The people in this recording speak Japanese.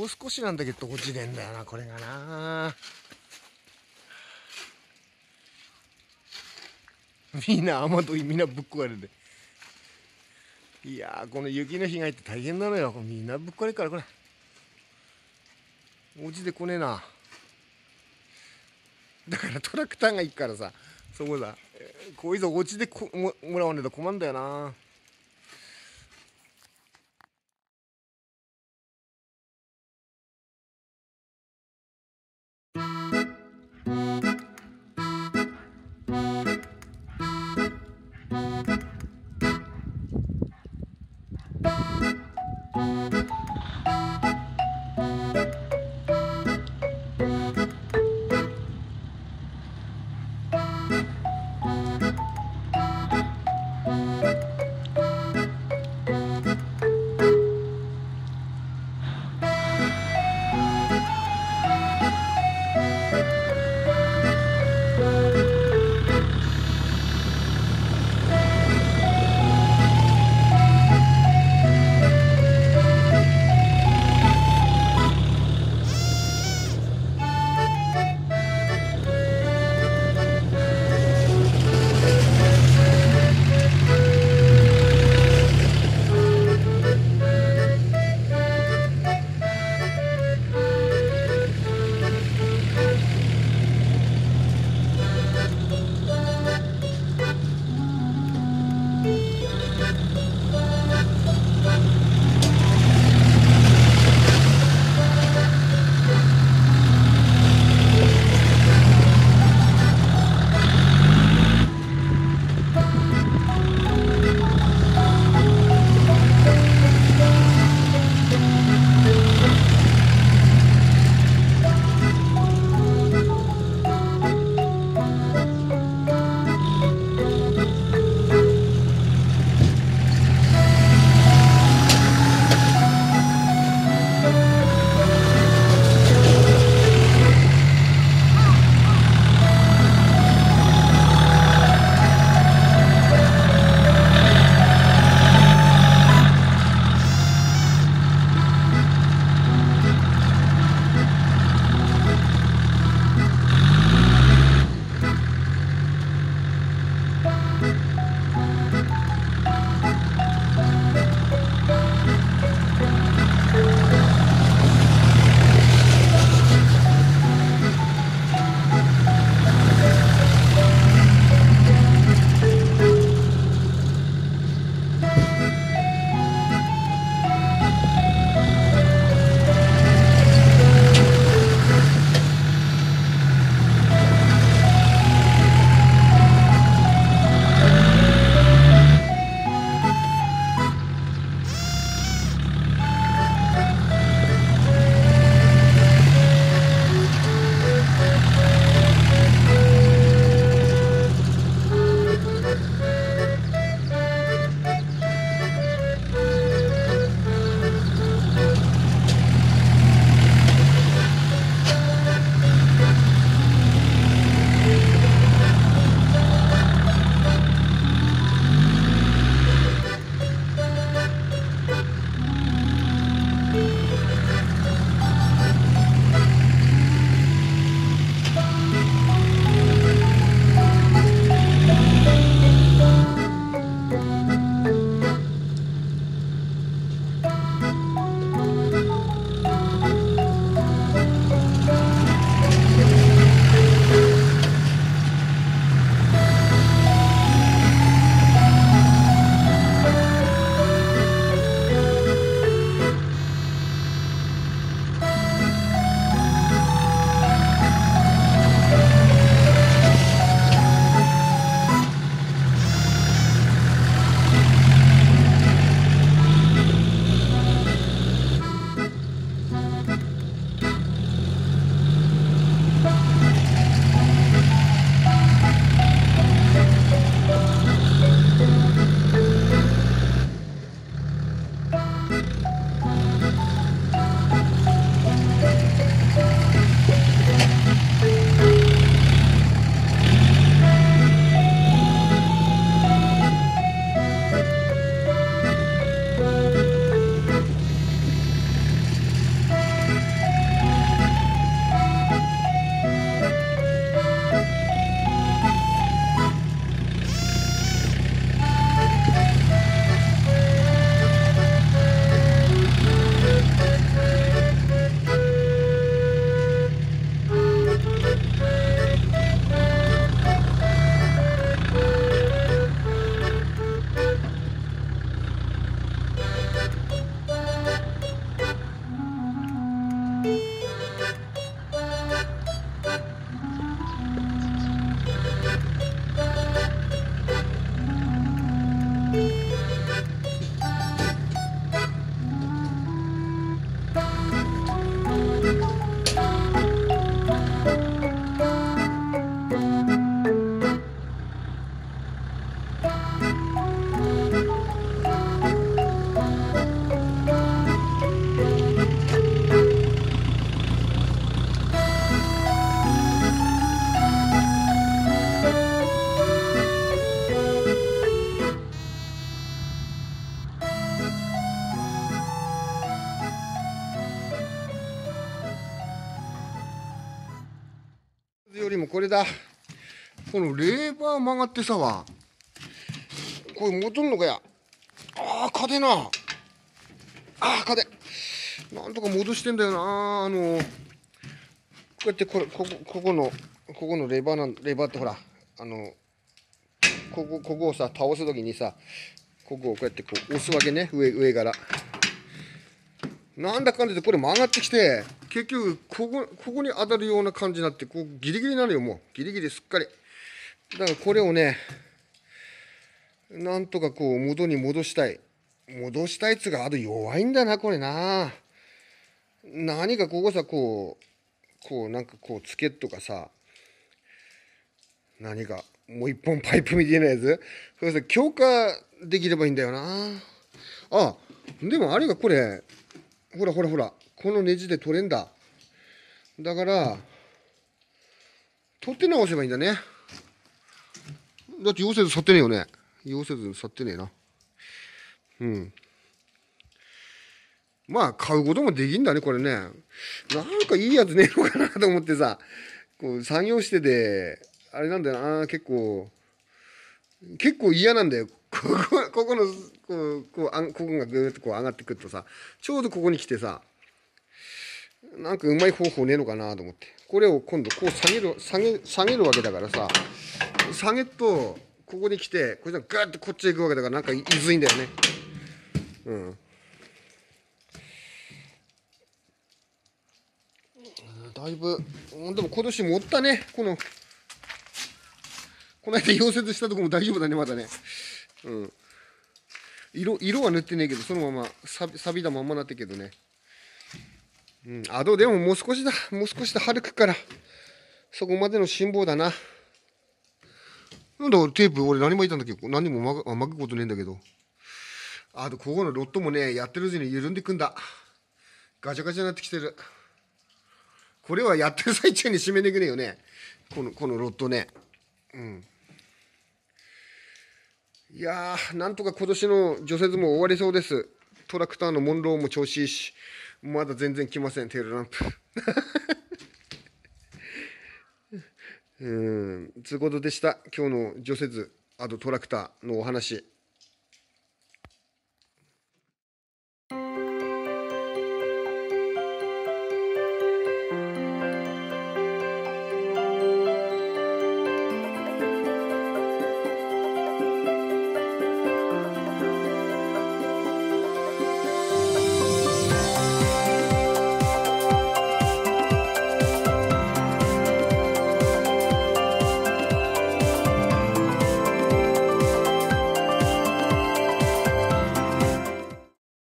もう少しなんだけど落ちねえんだよなこれがな。みんな雨どいみんなぶっ壊れて。いやこの雪の被害って大変なのよ。みんなぶっ壊れるからこれ。落ちてこねえな。だからトラクターが行くからさそこだこういうぞ落ちてこももらわねえと困んだよな。よりもこれだ。このレーバー曲がってさはこれ戻んのかや。ああ勝てな。ああ勝てなんとか戻してんだよな。あのこうやってこれここここのここのレバーなんレバーってほらあのここここをさ倒す時にさここをこうやってこう押すわけね。上上から。なんだかんだでこれ曲がってきて結局ここここに当たるような感じになってこうギリギリになのよもう。ギリギリすっかり。だからこれをねなんとかこう元に戻したい。戻したいっつうかあと弱いんだなこれな。何かここさこうこうなんかこうつけとかさ何かもう一本パイプみたいなやつ。それさ強化できればいいんだよな。あでもあれがこれほらほらほらこのネジで取れんだ。だから取って直せばいいんだね。だって溶接去ってねえよね。溶接去ってねえな。うん。まあ買うこともできんだねこれね。なんかいいやつねえのかなと思ってさこう作業しててあれなんだよな結構結構嫌なんだよ。ここここのこうこうあんここがぐーっとこう上がってくるとさちょうどここに来てさなんかうまい方法ねえのかなと思って。これを今度こう下げる下げ下げるわけだからさ下げとここに来てこれがガーッとこっちへ行くわけだからなんかいずいんだよね。うん。だいぶでも今年持ったねこの。この間溶接したとこも大丈夫だねまだね。うん。色色は塗ってねえけどそのままさびだまんまなってけどね。うん。あどうでももう少しだ。もう少しで春くから。そこまでの辛抱だな。なんだテープ俺何もいたんだけ？ど何も巻く巻くことねえんだけど。あとここのロットもねやってるうちに緩んでくんだ。ガチャガチャになってきてる。これはやってる最中に締めてくれよね。このこのロットね。うん。いやーなんとか今年の除雪も終わりそうです。トラクターのモンローも調子いいしまだ全然来ませんテールランプ。うんつうことでした。今日の除雪あとトラクターのお話。